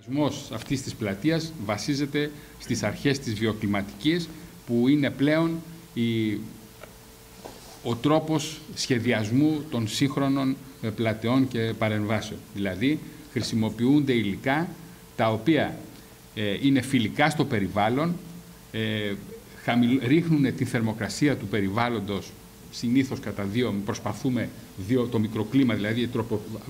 σχεδιασμός αυτής της πλατείας βασίζεται στις αρχές της βιοκλιματικής που είναι πλέον η, ο τρόπος σχεδιασμού των σύγχρονων ε, πλατεών και παρεμβάσεων. Δηλαδή χρησιμοποιούνται υλικά τα οποία ε, είναι φιλικά στο περιβάλλον, ε, ρίχνουν τη θερμοκρασία του περιβάλλοντος συνήθως κατά δύο, προσπαθούμε δύο, το μικροκλίμα, δηλαδή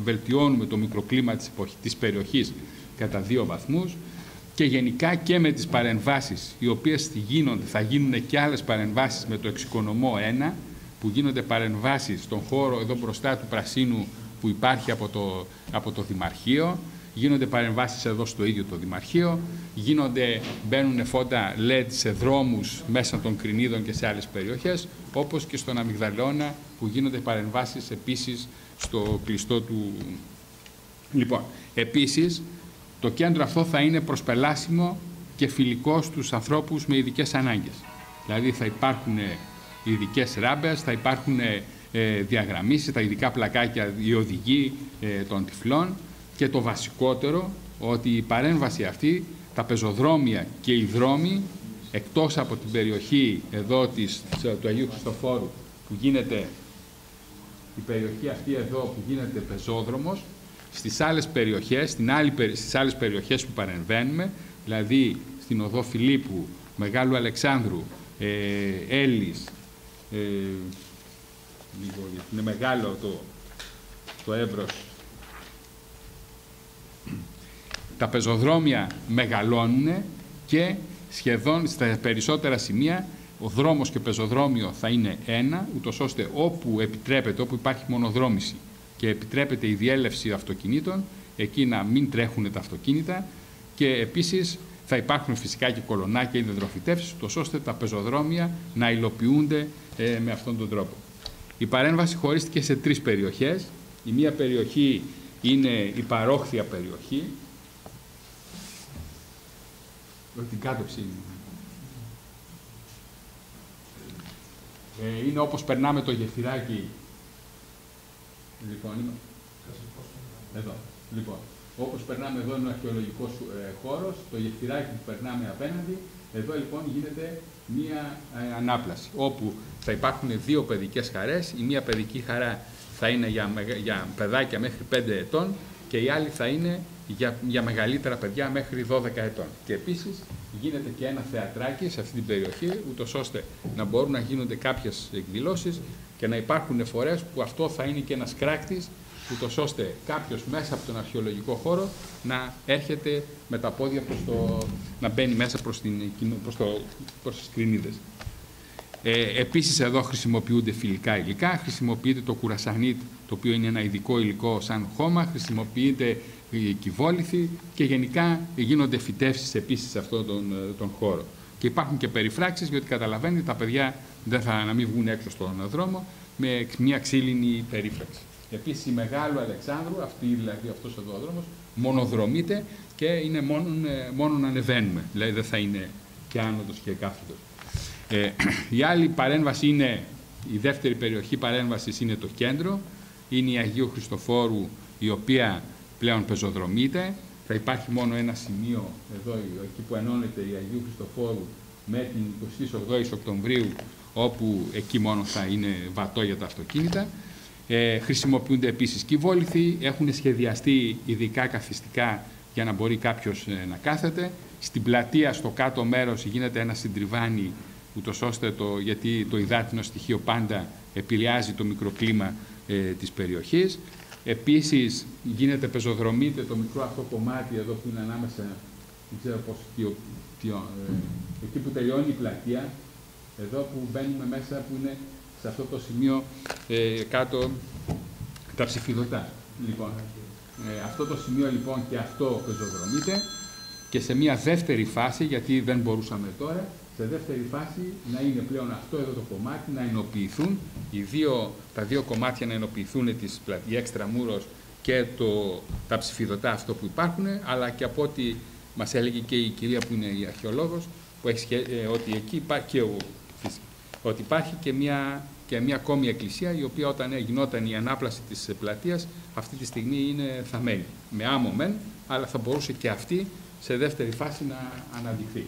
βελτιώνουμε το μικροκλίμα της, εποχής, της περιοχής κατά δύο βαθμούς και γενικά και με τις παρεμβάσεις οι οποίες γίνονται, θα γίνουν και άλλες παρεμβάσεις με το εξοικονομό 1 που γίνονται παρεμβάσεις στον χώρο εδώ μπροστά του πρασίνου που υπάρχει από το, από το Δημαρχείο γίνονται παρεμβάσεις εδώ στο ίδιο το Δημαρχείο, γίνονται, μπαίνουν φώτα LED σε δρόμους μέσα των Κρινίδων και σε άλλες περιοχές, όπως και στον Αμυγδαλώνα που γίνονται παρεμβάσεις επίσης στο κλειστό του. Λοιπόν, επίσης, το κέντρο αυτό θα είναι προσπελάσιμο και φιλικό στους ανθρώπους με ειδικές ανάγκες. Δηλαδή θα υπάρχουν ειδικές ράμπες, θα υπάρχουν ε, διαγραμμίσεις, τα ειδικά πλακάκια, οι οδηγοί ε, των τυφλών και το βασικότερο ότι η παρέμβαση αυτή, τα πεζοδρόμια και οι δρόμοι εκτός από την περιοχή εδώ της, του Αγίου Χριστοφόρου που γίνεται η περιοχή αυτή εδώ που γίνεται πεζόδρομος στις άλλες περιοχές, στην άλλη, στις άλλες περιοχές που παρεμβαίνουμε δηλαδή στην οδό Φιλίππου, Μεγάλου Αλεξάνδρου, ε, Έλλης, ε, είναι μεγάλο το, το εύρος. Τα πεζοδρόμια μεγαλώνουν και σχεδόν στα περισσότερα σημεία ο δρόμος και πεζοδρόμιο θα είναι ένα, ούτως ώστε όπου επιτρέπεται, όπου υπάρχει μονοδρόμηση και επιτρέπεται η διέλευση αυτοκινήτων, εκεί να μην τρέχουν τα αυτοκίνητα και επίσης θα υπάρχουν φυσικά και κολονάκια ή δεδροφητεύσεις, ούτως ώστε τα πεζοδρόμια να υλοποιούνται ε, με αυτόν τον τρόπο. Η παρέμβαση χωρίστηκε σε τρεις περιοχές. Η μία περιοχή είναι η παρόχθια περιοχή, την κάτωψη ε, είναι όπως περνάμε το γεφυράκι. Λοιπόν, είμαι... Εδώ. Λοιπόν, όπως περνάμε εδώ είναι ο αρχαιολογικός ε, χώρος, το γεφυράκι που περνάμε απέναντι, εδώ λοιπόν γίνεται μία ε, ανάπλαση, όπου θα υπάρχουν δύο παιδικές χαρές, η μία παιδική χαρά θα είναι για, για παιδάκια μέχρι 5 ετών και η άλλη θα είναι για, για μεγαλύτερα παιδιά μέχρι 12 ετών. Και επίσης γίνεται και ένα θεατράκι σε αυτή την περιοχή, ούτως ώστε να μπορούν να γίνονται κάποιες εκδηλώσεις και να υπάρχουν φορές που αυτό θα είναι και ένας κράκτης, ούτως ώστε κάποιος μέσα από τον αρχαιολογικό χώρο να έρχεται με τα πόδια προς το, να μπαίνει μέσα προς, την, προς, το, προς τις κρινίδες. Ε, επίσης εδώ χρησιμοποιούνται φιλικά υλικά, χρησιμοποιείται το κουρασανίτ, το οποίο είναι ένα ειδικό υλικό σαν χώμα, χρησιμοποιείται η κυβόληθη και γενικά γίνονται φυτεύσεις επίσης σε αυτόν τον, ε, τον χώρο. Και υπάρχουν και περιφράξεις, γιατί καταλαβαίνετε τα παιδιά δεν θα να μην βγουν έξω στον δρόμο με μια ξύλινη περίφραξη. Επίσης η Μεγάλου Αλεξάνδρου, αυτή, δηλαδή αυτός εδώ ο δρόμος, μονοδρομείται και είναι μόνο, ε, μόνο να ανεβαίνουμε. Δηλαδή δεν θα είναι και άνοδος και κάθετος. Ε, η άλλη παρέμβαση είναι, η δεύτερη περιοχή παρέμβασης είναι το κέντρο, είναι η Αγίου Χριστοφόρου η οποία πλέον πεζοδρομείται. Θα υπάρχει μόνο ένα σημείο εδώ, εκεί που ενώνεται η Αγίου Χριστοφόρου με την 28 Οκτωβρίου, όπου εκεί μόνο θα είναι βατό για τα αυτοκίνητα. Ε, χρησιμοποιούνται επίσης κυβόληθοι, έχουν σχεδιαστεί ειδικά καθιστικά για να μπορεί κάποιος ε, να κάθεται. Στην πλατεία, στο κάτω μέρος, γίνεται ένα συντριβάνι, ούτως ώστε το, γιατί το υδάτινο στοιχείο πάντα επηρεάζει το μικροκλίμα ε, της περιοχής. Επίσης γίνεται πεζοδρομείται το μικρό αυτό κομμάτι εδώ που είναι ανάμεσα, δεν ξέρω πώς, ε, εκεί που τελειώνει η πλατεία, εδώ που μπαίνουμε μέσα που είναι σε αυτό το σημείο ε, κάτω τα ψηφιδωτά. Λοιπόν, ε, αυτό το σημείο λοιπόν και αυτό πεζοδρομείται και σε μια δεύτερη φάση, γιατί δεν μπορούσαμε τώρα, σε δεύτερη φάση να είναι πλέον αυτό εδώ το κομμάτι, να ενοποιηθούν, οι δύο, τα δύο κομμάτια να ενοποιηθούν, της, η έξτρα μούρος και το, τα ψηφιδωτά αυτό που υπάρχουν, αλλά και από ό,τι μας έλεγε και η κυρία που είναι η αρχαιολόγος, που έχει, ε, ότι εκεί υπάρχει και ο, ότι υπάρχει και μια και μια ακόμη εκκλησία η οποία όταν γινόταν η ανάπλαση της πλατείας αυτή τη στιγμή είναι θαμένη. Με άμμο μεν, αλλά θα μπορούσε και αυτή σε δεύτερη φάση να αναδειχθεί.